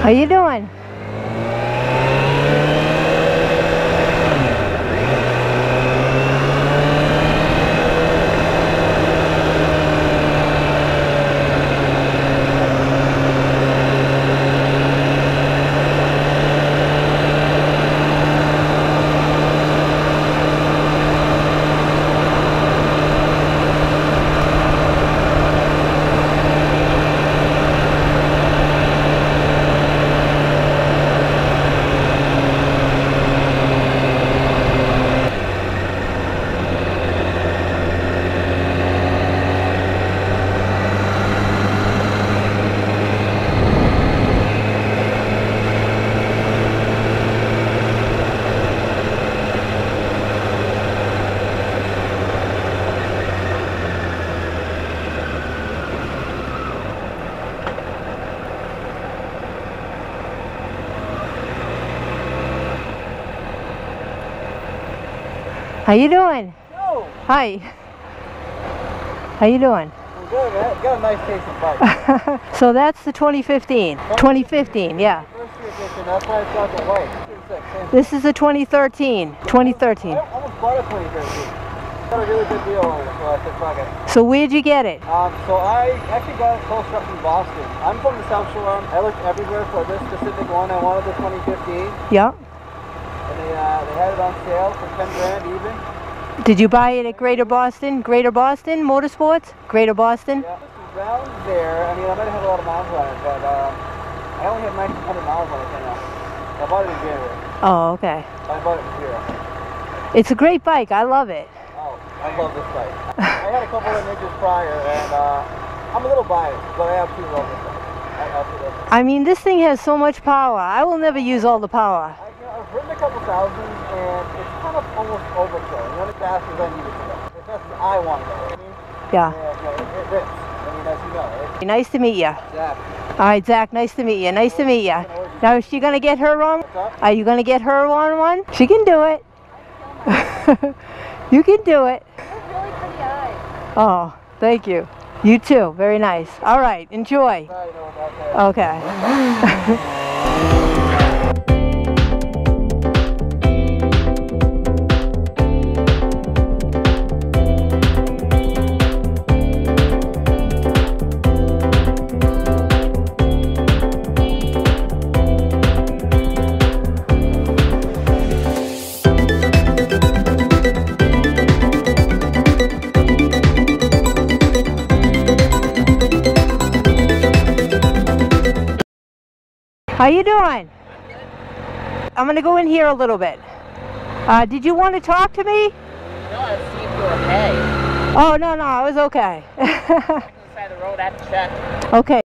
How you doing? How you doing? Yo, Hi. How you doing? I'm good, man. Got a nice taste of bike. so that's the 2015. 2015, yeah. First year edition, that's why it's got the white. This is the 2013. 2013. I almost bought a 2013. Got a really good deal on it, so I said, fuck it. So where'd you get it? Um, so I actually got it close up in Boston. I'm from the South Shore. I looked everywhere for this specific one. I wanted the 2015, Yeah. Uh, they had it on sale for 10 grand even. Did you buy it at Greater Boston? Greater Boston Motorsports? Greater Boston? Yeah, around there. I mean, I might have had a lot of miles on it, but um, I only have 1,900 miles on it right now. I bought it in January. Oh, okay. I bought it in zero. It's a great bike. I love it. Oh, I love this bike. I had a couple of ninjas prior, and uh, I'm a little biased, but I absolutely love this bike. I absolutely love it. I mean, this thing has so much power. I will never use all the power. I, I've ridden a couple thousand, and it's kind of almost overkill. You know, as fast as I need it to go. As fast as I want to go. I mean? Yeah. Yeah, no, it, it rips. I mean, as you know, right? Nice to meet you. Exactly. All right, Zach, nice to meet you. Nice to meet you. Now, is she going to get her on? Up? Are you going to get her on one? She can do it. you can do it. really pretty eyes. Oh, thank you. You too. Very nice. All right, enjoy. Now you know about that. Okay. How you doing? I'm gonna go in here a little bit. Uh, did you want to talk to me? No, I see you okay. Oh no no, I was okay. On the side of the road, I have to check. okay.